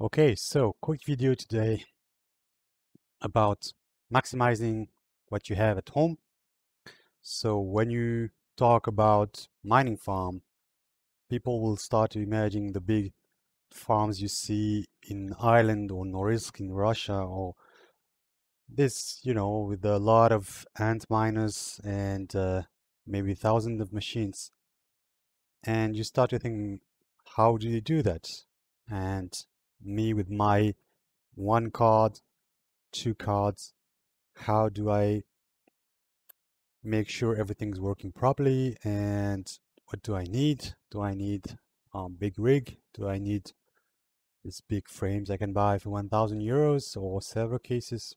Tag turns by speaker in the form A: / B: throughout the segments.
A: Okay, so quick video today about maximizing what you have at home. So when you talk about mining farm, people will start to imagine the big farms you see in Iceland or Norilsk in Russia or this, you know, with a lot of Antminers and uh, maybe thousands of machines. And you start to think, how do you do that? And me with my one card, two cards, how do I make sure everything's working properly and what do I need? Do I need a um, big rig? Do I need these big frames I can buy for 1000 euros or several cases?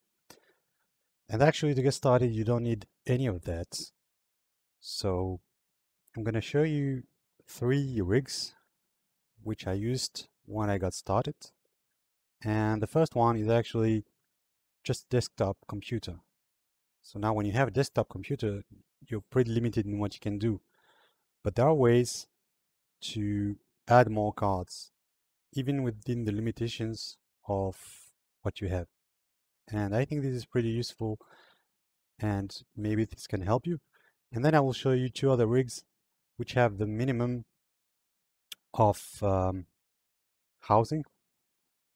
A: And actually to get started, you don't need any of that. So I'm going to show you three rigs which I used when I got started. And the first one is actually just desktop computer. So now when you have a desktop computer, you're pretty limited in what you can do. But there are ways to add more cards, even within the limitations of what you have. And I think this is pretty useful and maybe this can help you. And then I will show you two other rigs which have the minimum of um, housing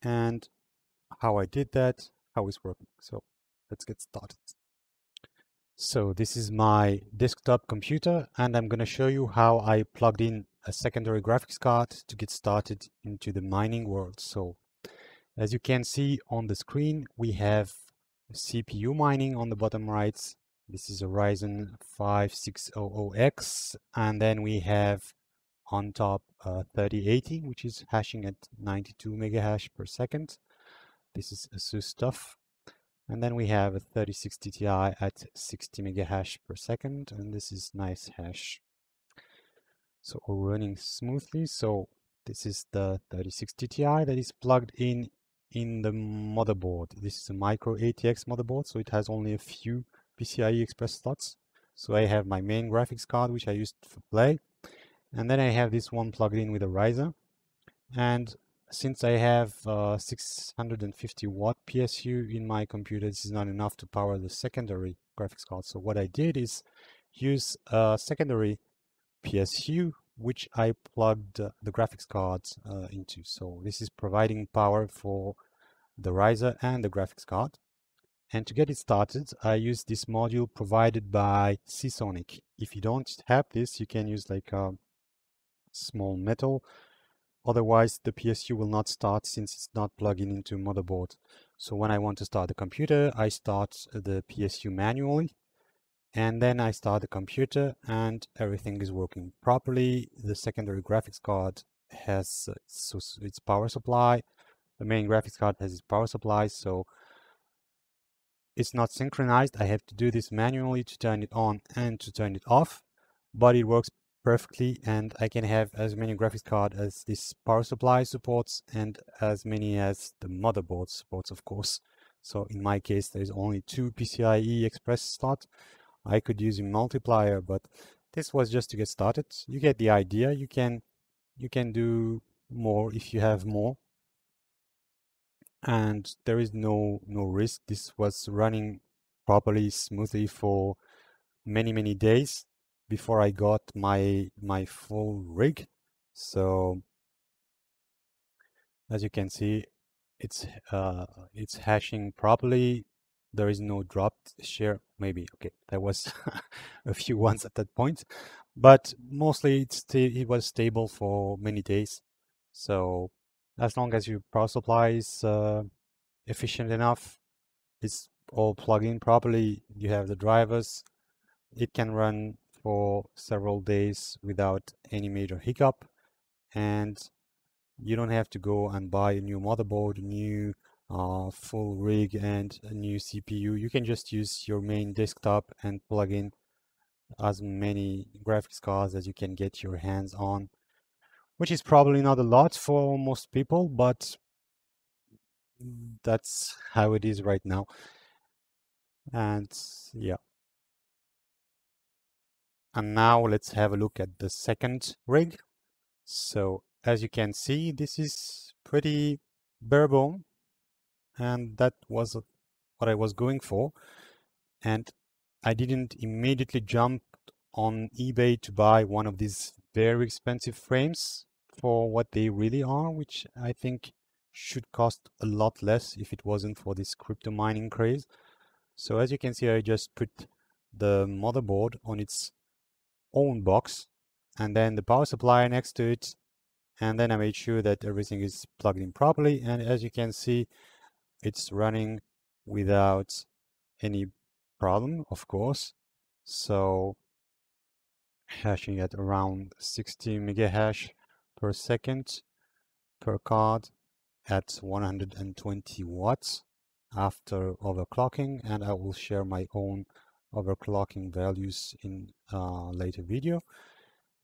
A: and how I did that, how it's working. So let's get started. So this is my desktop computer and I'm going to show you how I plugged in a secondary graphics card to get started into the mining world. So as you can see on the screen, we have CPU mining on the bottom right. This is a Ryzen 5600X and then we have on top uh, 3080 which is hashing at 92 megahash per second. This is ASUS stuff. And then we have a 3060 Ti at 60 megahash per second and this is NiceHash. So we're running smoothly. So this is the 3060 Ti that is plugged in in the motherboard. This is a micro ATX motherboard so it has only a few PCIe Express slots. So I have my main graphics card which I used for play and then I have this one plugged in with a riser. And since I have uh, 650 watt PSU in my computer this is not enough to power the secondary graphics card. So what I did is use a secondary PSU which I plugged uh, the graphics cards uh, into. So this is providing power for the riser and the graphics card. And to get it started, I use this module provided by Seasonic. If you don't have this, you can use like a small metal. Otherwise, the PSU will not start since it's not plugging into motherboard. So when I want to start the computer, I start the PSU manually. And then I start the computer and everything is working properly. The secondary graphics card has uh, its power supply. The main graphics card has its power supply. So it's not synchronized. I have to do this manually to turn it on and to turn it off, but it works perfectly and I can have as many graphics card as this power supply supports and as many as the motherboard supports of course. So in my case there is only two PCIe Express slot. I could use a multiplier but this was just to get started. You get the idea. You can you can do more if you have more and there is no no risk this was running properly smoothly for many many days before I got my my full rig. So as you can see it's uh it's hashing properly. There is no dropped share. Maybe okay there was a few ones at that point. But mostly it's it was stable for many days. So as long as your power supply is uh, efficient enough, it's all plugged in properly, you have the drivers, it can run for several days without any major hiccup and you don't have to go and buy a new motherboard, new uh, full rig and a new CPU. You can just use your main desktop and plug in as many graphics cards as you can get your hands on which is probably not a lot for most people, but that's how it is right now. And yeah. And now let's have a look at the second rig. So as you can see, this is pretty bare bone and that was what I was going for. And I didn't immediately jump on eBay to buy one of these very expensive frames for what they really are which I think should cost a lot less if it wasn't for this crypto mining craze. So as you can see I just put the motherboard on its own box and then the power supply next to it and then I made sure that everything is plugged in properly and as you can see it's running without any problem of course. So hashing at around 60 megahash per second per card at 120 watts after overclocking and I will share my own overclocking values in a uh, later video.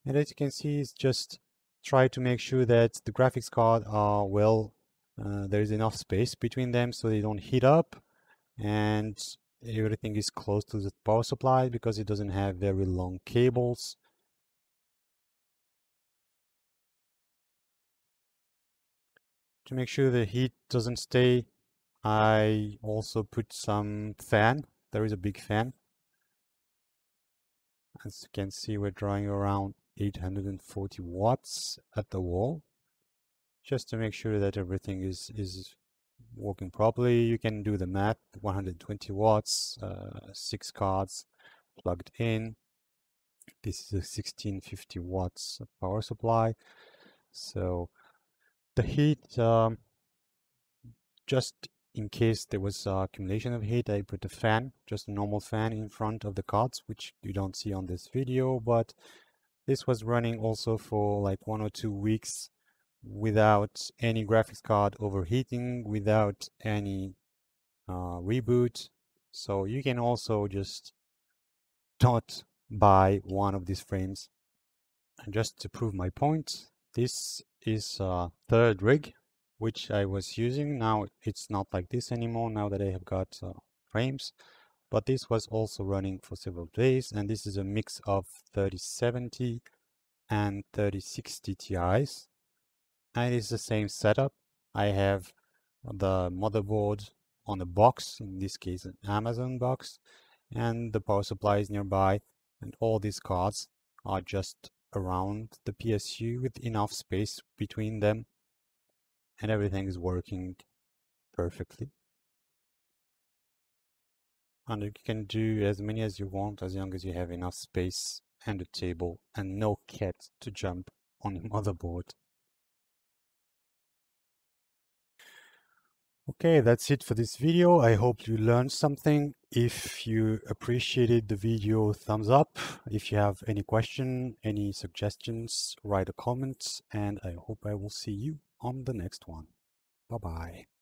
A: And as you can see it's just try to make sure that the graphics card are well uh, there is enough space between them so they don't heat up and everything is close to the power supply because it doesn't have very long cables. To make sure the heat doesn't stay I also put some fan. There is a big fan as you can see we're drawing around 840 watts at the wall. Just to make sure that everything is is working properly you can do the math 120 watts uh, six cards plugged in. This is a 1650 watts power supply. So the heat um, just in case there was uh, accumulation of heat I put a fan just a normal fan in front of the cards which you don't see on this video but this was running also for like one or two weeks without any graphics card overheating, without any uh, reboot. So you can also just not buy one of these frames. And just to prove my point, this is a third rig which I was using. Now it's not like this anymore now that I have got uh, frames but this was also running for several days and this is a mix of 3070 and 3060 Ti's and it's the same setup I have the motherboard on a box in this case an Amazon box and the power supply is nearby and all these cards are just around the PSU with enough space between them and everything is working perfectly and you can do as many as you want as long as you have enough space and a table and no cat to jump on the motherboard. Okay, that's it for this video. I hope you learned something. If you appreciated the video, thumbs up. If you have any question, any suggestions, write a comment and I hope I will see you on the next one. Bye-bye.